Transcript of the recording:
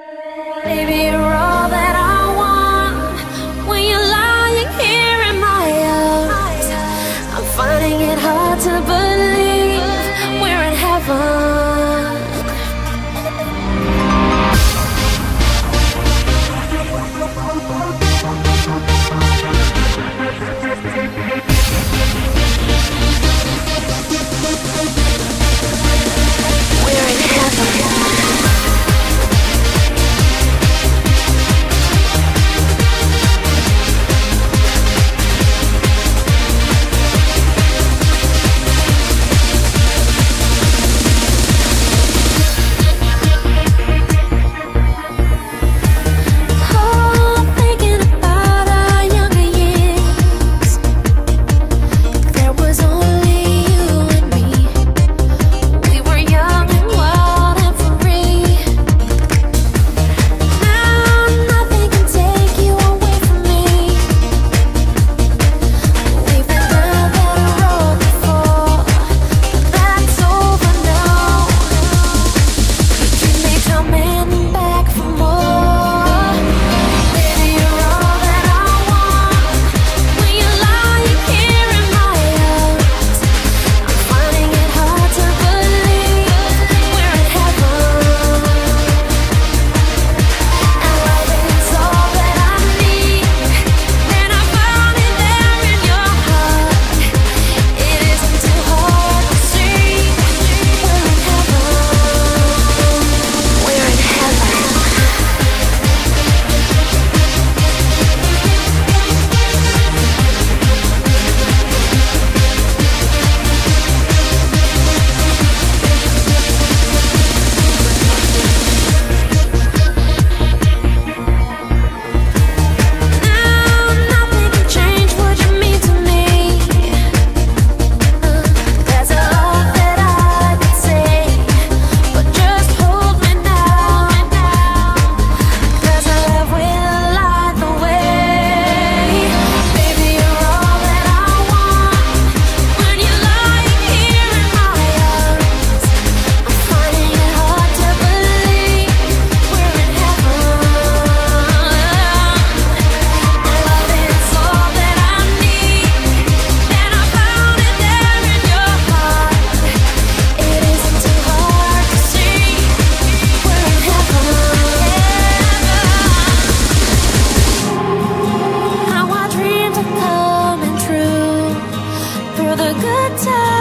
Baby, you're all that I want. When you're lying here in my arms I'm finding it hard to believe good time.